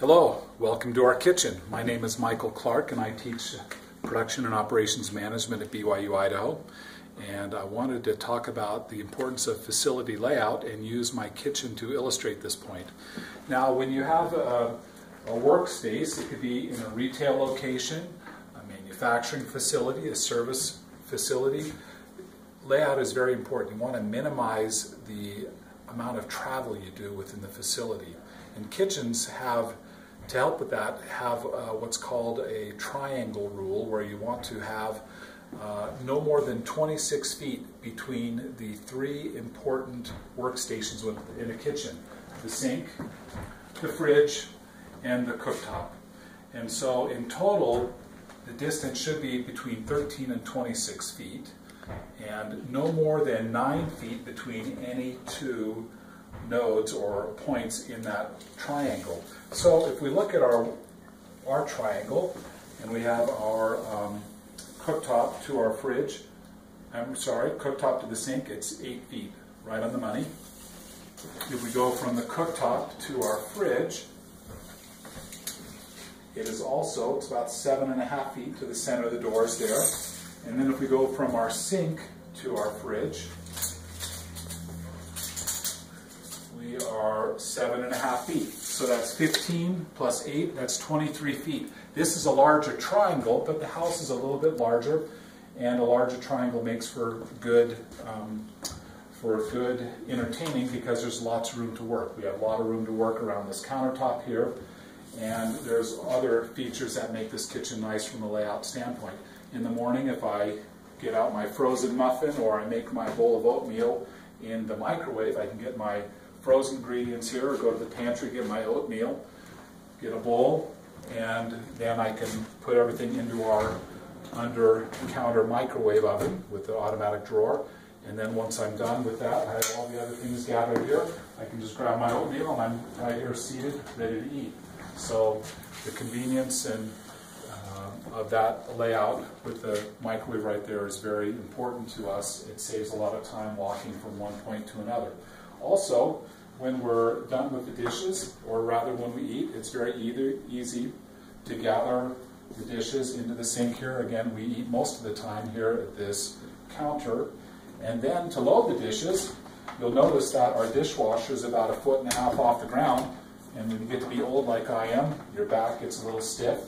Hello, welcome to our kitchen. My name is Michael Clark and I teach production and operations management at BYU Idaho. And I wanted to talk about the importance of facility layout and use my kitchen to illustrate this point. Now, when you have a, a workspace, it could be in a retail location, a manufacturing facility, a service facility. Layout is very important. You want to minimize the amount of travel you do within the facility. And kitchens have to help with that, have uh, what's called a triangle rule, where you want to have uh, no more than 26 feet between the three important workstations in a kitchen the sink, the fridge, and the cooktop. And so, in total, the distance should be between 13 and 26 feet, and no more than 9 feet between any two nodes or points in that triangle. So if we look at our, our triangle, and we have our um, cooktop to our fridge, I'm sorry, cooktop to the sink, it's 8 feet, right on the money. If we go from the cooktop to our fridge, it is also, it's about seven and a half feet to the center of the doors there. And then if we go from our sink to our fridge, are seven and a half feet. So that's 15 plus 8, that's 23 feet. This is a larger triangle, but the house is a little bit larger, and a larger triangle makes for good, um, for good entertaining because there's lots of room to work. We have a lot of room to work around this countertop here, and there's other features that make this kitchen nice from a layout standpoint. In the morning, if I get out my frozen muffin or I make my bowl of oatmeal in the microwave, I can get my frozen ingredients here, or go to the pantry, get my oatmeal, get a bowl, and then I can put everything into our under counter microwave oven with the automatic drawer. And then once I'm done with that, I have all the other things gathered here. I can just grab my oatmeal and I'm right here seated, ready to eat. So the convenience and uh, of that layout with the microwave right there is very important to us. It saves a lot of time walking from one point to another. Also, when we're done with the dishes, or rather when we eat, it's very either, easy to gather the dishes into the sink here. Again, we eat most of the time here at this counter. And then to load the dishes, you'll notice that our dishwasher is about a foot and a half off the ground. And when you get to be old like I am, your back gets a little stiff.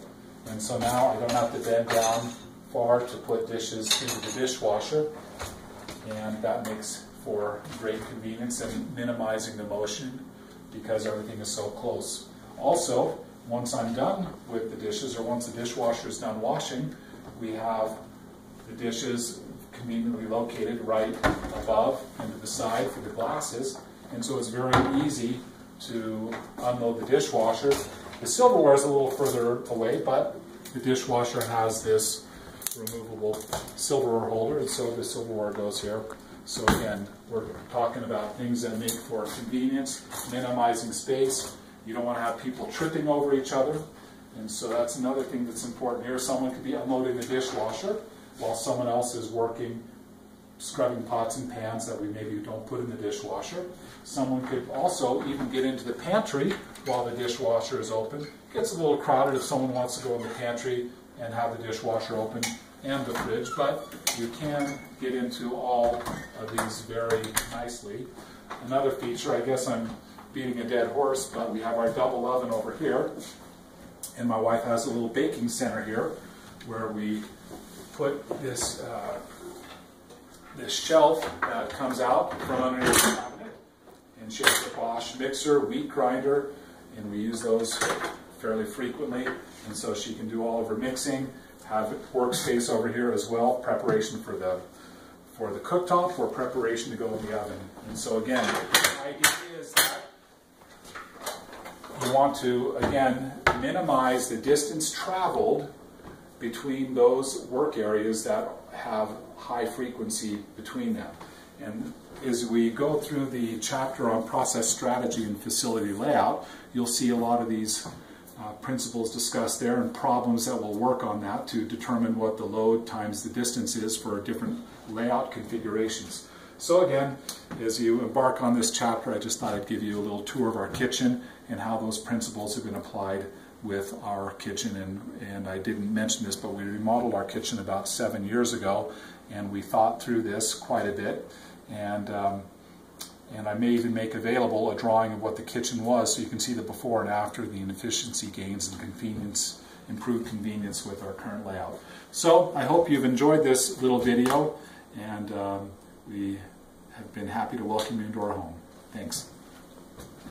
And so now I don't have to bend down far to put dishes into the dishwasher. And that makes for great convenience and minimizing the motion because everything is so close. Also, once I'm done with the dishes or once the dishwasher is done washing, we have the dishes conveniently located right above and to the side for the glasses. And so it's very easy to unload the dishwasher. The silverware is a little further away, but the dishwasher has this removable silverware holder, and so the silverware goes here. So again, we're talking about things that make for convenience, minimizing space. You don't want to have people tripping over each other. And so that's another thing that's important here. Someone could be unloading the dishwasher while someone else is working scrubbing pots and pans that we maybe don't put in the dishwasher. Someone could also even get into the pantry while the dishwasher is open. It gets a little crowded if someone wants to go in the pantry and have the dishwasher open and the fridge, but you can get into all of these very nicely. Another feature, I guess I'm beating a dead horse, but we have our double oven over here, and my wife has a little baking center here where we put this uh, this shelf that comes out from underneath the cabinet, and she has a Bosch mixer, wheat grinder, and we use those fairly frequently, and so she can do all of her mixing have workspace over here as well, preparation for the for the cooktop, for preparation to go in the oven. And so again, the idea is that you want to, again, minimize the distance traveled between those work areas that have high frequency between them. And as we go through the chapter on process strategy and facility layout, you'll see a lot of these uh, principles discussed there and problems that will work on that to determine what the load times the distance is for different layout configurations. So again, as you embark on this chapter, I just thought I'd give you a little tour of our kitchen and how those principles have been applied with our kitchen. And, and I didn't mention this, but we remodeled our kitchen about seven years ago, and we thought through this quite a bit. And um, and I may even make available a drawing of what the kitchen was so you can see the before and after the efficiency gains and convenience, improved convenience with our current layout. So I hope you've enjoyed this little video and um, we have been happy to welcome you into our home. Thanks.